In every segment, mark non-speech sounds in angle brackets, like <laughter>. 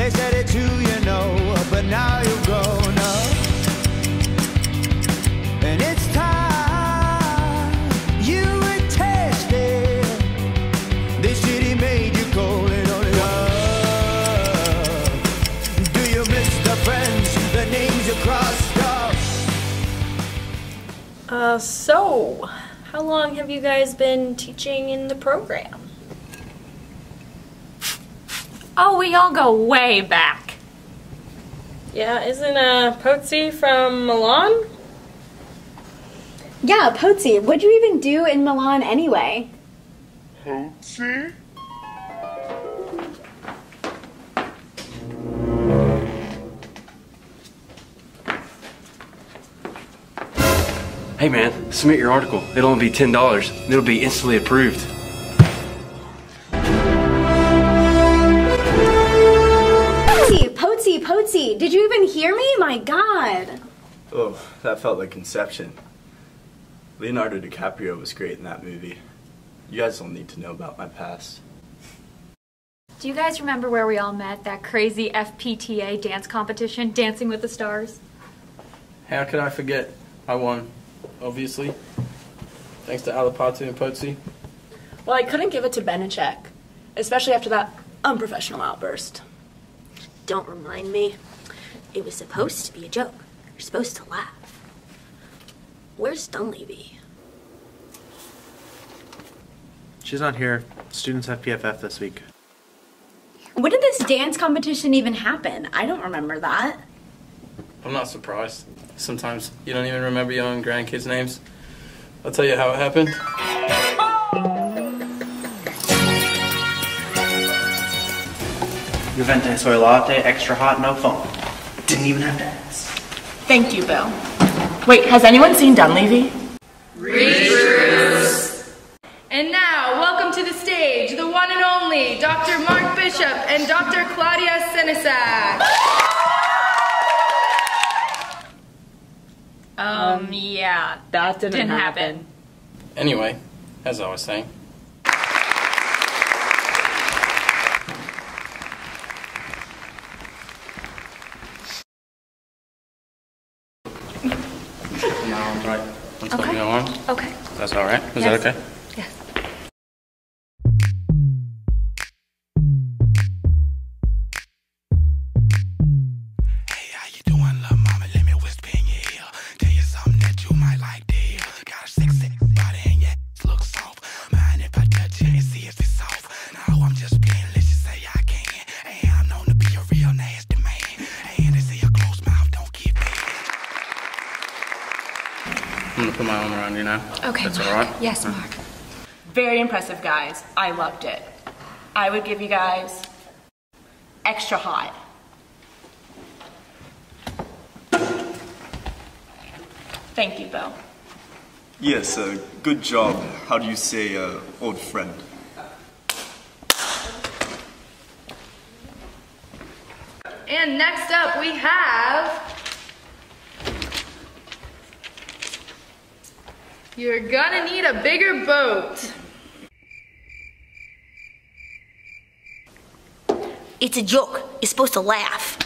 They said it too, you know, but now you're grown up. And it's time you were tested. This city made you cold and only love. Do you miss the friends, the names you crossed off? Uh, so, how long have you guys been teaching in the program? Oh, we all go way back. Yeah, isn't uh Pozzi from Milan? Yeah, Pozzi, what'd you even do in Milan anyway? Pozzi? Hey man, submit your article. It'll only be ten dollars. and It'll be instantly approved. Hear me? My god. Oh, that felt like Inception. Leonardo DiCaprio was great in that movie. You guys don't need to know about my past. Do you guys remember where we all met? That crazy FPTA dance competition, Dancing with the Stars? How could I forget? I won, obviously. Thanks to Alappattu and Pozzi. Well, I couldn't give it to Beneciuk, especially after that unprofessional outburst. Don't remind me. It was supposed to be a joke. You're supposed to laugh. Where's Dunleavy? She's not here. Students have PFF this week. When did this dance competition even happen? I don't remember that. I'm not surprised. Sometimes you don't even remember your own grandkids' names. I'll tell you how it happened. Juvente soy latte, extra hot, no foam. Didn't even have to ask. Thank you, Bill. Wait, has anyone seen Dunleavy? And now, welcome to the stage, the one and only Dr. Mark Bishop and Dr. Claudia Senesac. Um, yeah. That didn't, Didn't happen. happen. Anyway, as I was saying. Right. Okay. Okay. That's all right. Is that okay? Yes. Gonna put my arm around you now. Okay. That's Mark. all right. Yes, Mark. <laughs> Very impressive, guys. I loved it. I would give you guys extra hot. Thank you, Bill. Yes, uh, good job. How do you say, uh, old friend? And next up, we have. You're gonna need a bigger boat. It's a joke. You're supposed to laugh.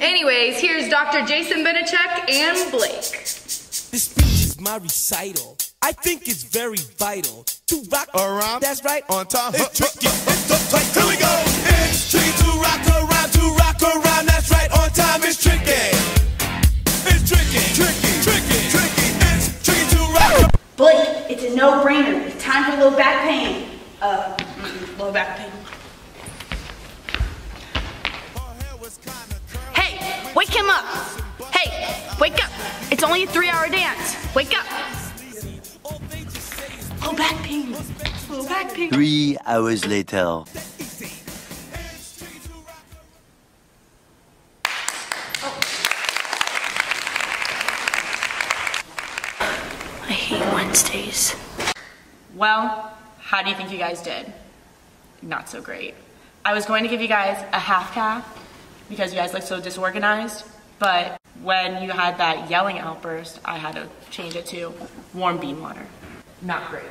Anyways, here's Dr. Jason Beneciuk and Blake. This speech is my recital. I think it's very vital to rock around. That's right, on time. It's tricky. It's the tight. Here we go. Low back pain. Uh, low back pain. Hey, wake him up. Hey, wake up. It's only a three hour dance. Wake up. Low back pain. Low back pain. Three hours later. I hate Wednesdays. Well, how do you think you guys did? Not so great. I was going to give you guys a half caf because you guys look so disorganized, but when you had that yelling outburst, I had to change it to warm bean water. Not great.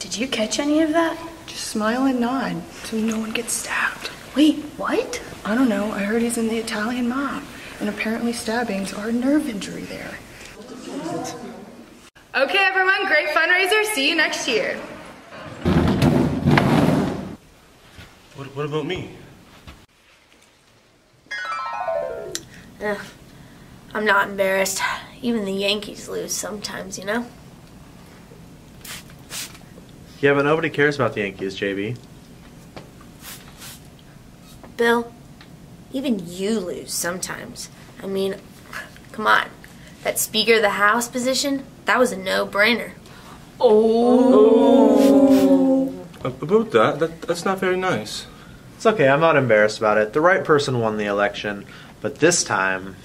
Did you catch any of that? Just smile and nod so no one gets stabbed. Wait, what? I don't know. I heard he's in the Italian mob, and apparently stabbings are a nerve injury there. Okay, everyone, great fundraiser. See you next year. what about me? Eh, I'm not embarrassed. Even the Yankees lose sometimes, you know? Yeah, but nobody cares about the Yankees, JB. Bill, even you lose sometimes. I mean, come on. That Speaker of the House position, that was a no-brainer. Oh. About that, that, that's not very nice. It's okay, I'm not embarrassed about it. The right person won the election, but this time.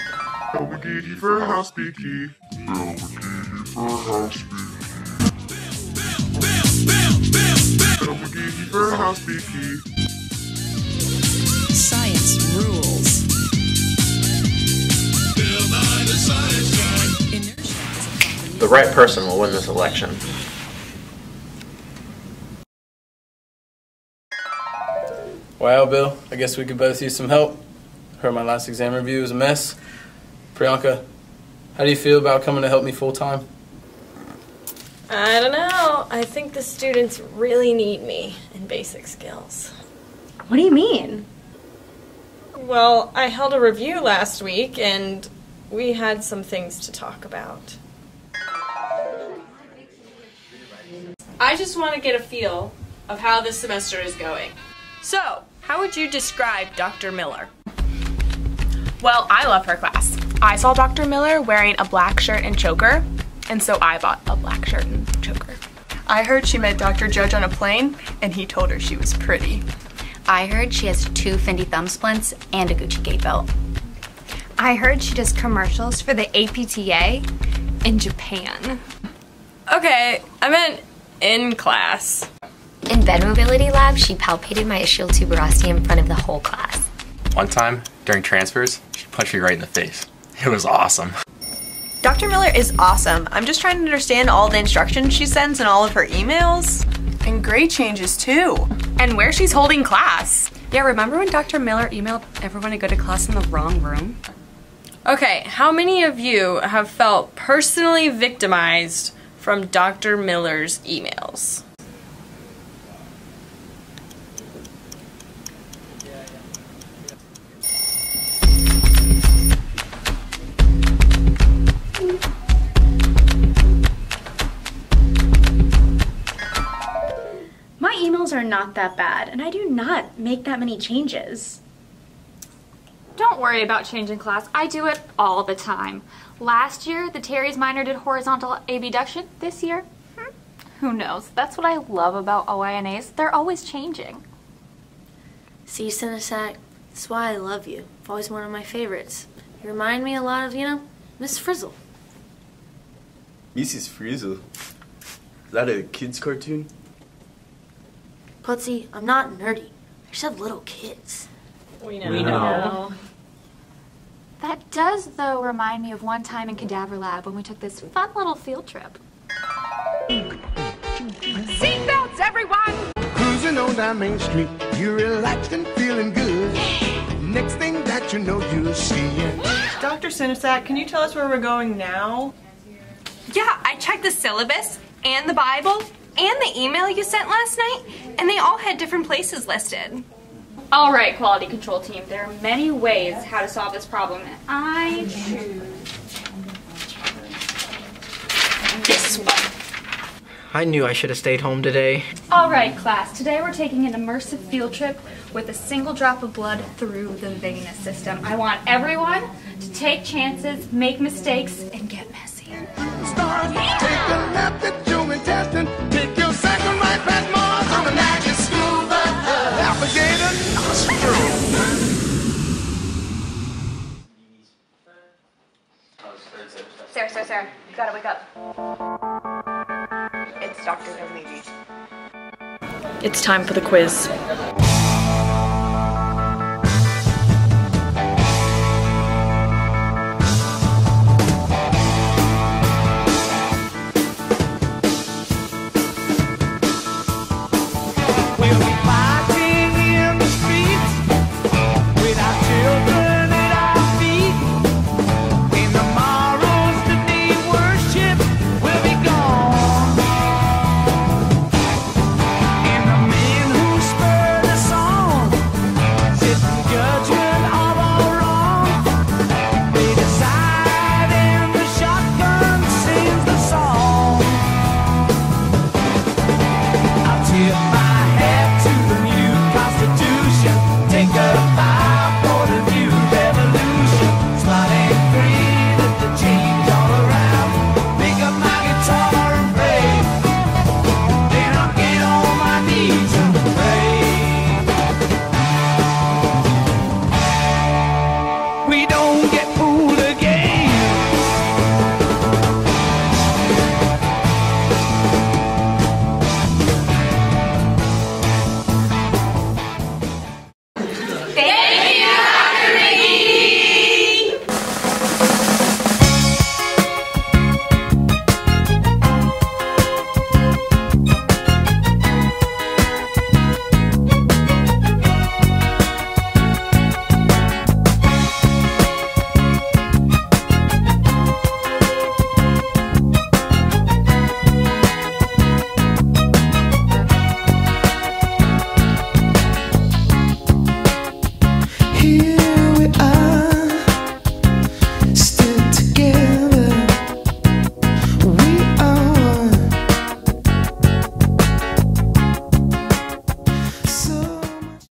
for house speaky. for house for house speaky. Science rules. The right person will win this election. Wow, Bill, I guess we could both use some help. Heard my last exam review was a mess. Priyanka, how do you feel about coming to help me full time? I don't know. I think the students really need me in basic skills. What do you mean? Well, I held a review last week and we had some things to talk about. I just want to get a feel of how this semester is going. So, how would you describe Dr. Miller? Well, I love her class. I saw Dr. Miller wearing a black shirt and choker, and so I bought a black shirt and choker. I heard she met Dr. Judge on a plane, and he told her she was pretty. I heard she has two Fendi thumb splints and a Gucci gait belt. I heard she does commercials for the APTA in Japan. Okay, I meant in class. In bed mobility lab, she palpated my ischial tuberosity in front of the whole class. One time, during transfers, she punched me right in the face. It was awesome. Dr. Miller is awesome. I'm just trying to understand all the instructions she sends in all of her emails. And grade changes too. And where she's holding class. Yeah, remember when Dr. Miller emailed everyone to go to class in the wrong room? Okay, how many of you have felt personally victimized from Dr. Miller's emails? Not that bad, and I do not make that many changes. Don't worry about changing class. I do it all the time. Last year, the teres minor did horizontal abduction. This year, hmm, who knows? That's what I love about OINAs. They're always changing. See, Senesac, that's why I love you. Always one of my favorites. You remind me a lot of, you know, Miss Frizzle. Mrs. Frizzle. Is that a kid's cartoon? Pozzi, I'm not nerdy. I just have little kids. We know. We know. That does, though, remind me of one time in Cadaver Lab when we took this fun little field trip. Seatbelts, everyone! Cruising on down Main Street, you're relaxed and feeling good. Next thing that you know, you're seeing. Dr. Senesac, can you tell us where we're going now? Yeah, I checked the syllabus and the Bible and the email you sent last night, and they all had different places listed. All right, quality control team. There are many ways how to solve this problem, and I choose this one. I knew I should have stayed home today. All right, class. Today we're taking an immersive field trip with a single drop of blood through the venous system. I want everyone to take chances, make mistakes, and get messy. Start, take Sarah, you gotta wake up. It's Dr. O'Leary. It's time for the quiz.